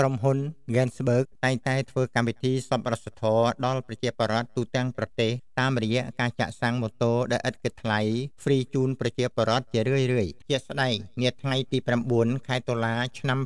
ក្រុមហ៊ុន Gensberg តែងតែធ្វើកម្មវិធីសប្បុរសធម៌ដល់ប្រជាពលរដ្ឋទូទាំងប្រទេសតាមរយៈការចាក់សាំងម៉ូតូដែលឥតគិតថ្លៃ free ជូនប្រជាពលរដ្ឋជារឿយៗជាស្ដែងនាថ្ងៃទី9ខែតុលាឆ្នាំ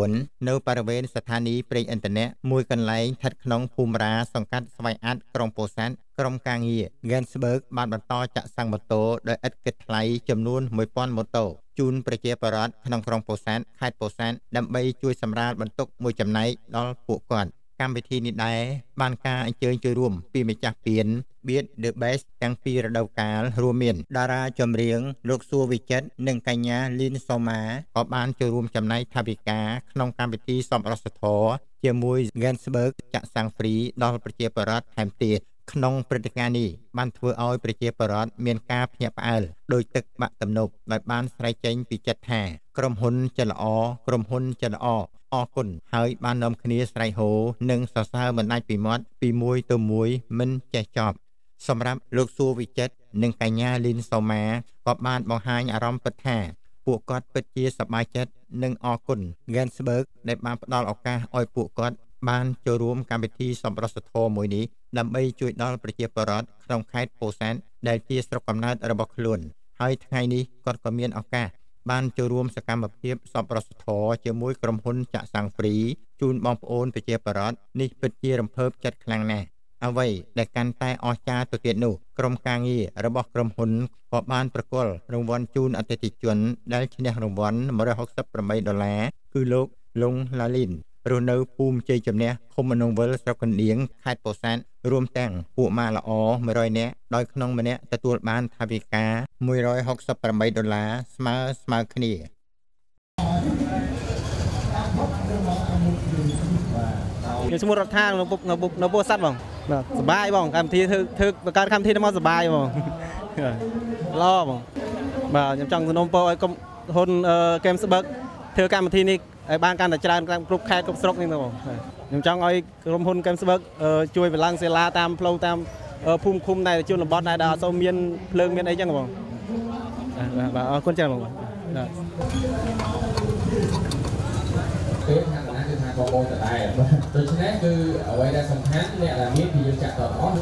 2024នៅបរិវេណស្ថានីយ៍ប្រេងឥន្ធនៈមួយកន្លែងស្ថិតក្នុងភូមិរាសង្កាត់ស្វាយអាតក្រុងពោធិ៍សាត់ក្រុមការងារ Gensberg បានបន្តចាក់សាំងម៉ូតូដោយឥតគិតថ្លៃចំនួន1000ម៉ូតូ ជូនប្រជាពលរដ្ឋក្នុងក្រុងពោធិ៍សាត់ខេត្តពោធិ៍សាត់ដើម្បីជួយសម្រាលបន្ទុកមួយចំណែកដល់ពួកគាត់កម្មវិធីនេះដែរបានការអញ្ជើញចូលរួមពីម្ចាស់ពាន Beat the Best ទាំងពីររដូវកាលរួមមានតារាចម្រៀងលោកសួវិចិត្រនិងកញ្ញាលីនសូម៉ាក៏បានចូលរួមចំណែកថវិកាក្នុងកម្មវិធីសំរសធរជាមួយ Gensberg ចាក់សាំងហ្វ្រីដល់ប្រជាពលរដ្ឋថែមទៀត ក្នុងព្រឹត្តិការណ៍នេះបានធ្វើឲ្យប្រជាពលរដ្ឋមានការភ្ញាក់ផ្អើលដោយទឹកបាក់ទំនប់ដោយបានស្រែកចេញពីចិត្តថាក្រុមហ៊ុនចិត្តល្អក្រុមហ៊ុនចិត្តល្អអរគុណហើយបាននាំគ្នាស្រែកហូនិងសរសើរមិនដាច់ពីមាត់ពីមួយទៅមួយមិនចេះចប់សម្រាប់លោកសួវិចិត្រនិងកញ្ញាលីនសូម៉ាក៏បានបង្ហាញអារម្មណ៍ពិតថាពួកគាត់ពិតជាសប្បាយចិត្តនិងអរគុណ Gensberg ដែលបានផ្ដល់ឱកាសឲ្យពួកគាត់ បានចូលរួមកម្មវិធីសម្រសធម៌មួយនេះដើម្បីជួយដល់ប្រជាពលរដ្ឋក្នុងខេត្តពោធិ៍សាត់ដែលជាស្រុកកំណើតរបស់ខ្លួន ហើយថ្ងៃនេះគាត់ក៏មានឱកាសបានចូលរួមសកម្មភាពសប្បុរសធម៌ជាមួយក្រុមហ៊ុនចាក់សាំងហ្វ្រីជូនបងប្អូនប្រជាពលរដ្ឋនេះពិតជារំភើបចិត្តខ្លាំងណាស់អ្វីដែលកាន់តែអស្ចារ្យទៅទៀតនោះក្រុមការងាររបស់ក្រុមហ៊ុនក៏បានប្រគល់រង្វាន់ជូនអតិថិជន ដែលឈ្នះរង្វាន់168ដុល្លារគឺលោកលងឡាលីន រស់នៅភូមិជ័យជំនះឃុំមនុងវិលស្រុកកណ្ដៀងខេត្តពោធិ៍សាត់រួមទាំងពួកម៉ាល្អ100នាក់ដោយក្នុងម្នាក់ទទួលបានថវិកា168ដុល្លារស្មើស្មើគ្នាខ្ញុំឈ្មោះរដ្ឋានៅពុកនៅពុកនៅពោធិ៍សាត់បងបាទសបាយបងកម្មវិធីធ្វើធ្វើបង្កើតកម្មវិធីមកសបាយបងល្អបងបាទខ្ញុំចង់សនំពោឲ្យក្រុមហ៊ុន Gamesburg ធ្វើកម្មវិធីនេះ ឲ្យបានកាន់តែច្រើនគ្រប់ខេត្តគ្រប់ស្រុកនេះទៅបងខ្ញុំចង់ឲ្យក្រុមហ៊ុន Gamesburg ជួយបលាំងសេឡាតាមផ្លូវតាមភូមិឃុំដែលជនបទដែលអត់សូវមានភ្លើងមានអីចឹងបងបាទអរគុណច្រើនបងបាទពេលថាណាគឺថាបងប្អូនដដែលដូច្នេះគឺអ្វីដែលសំខាន់អ្នកដែលមានគឺយើងចាក់តអស់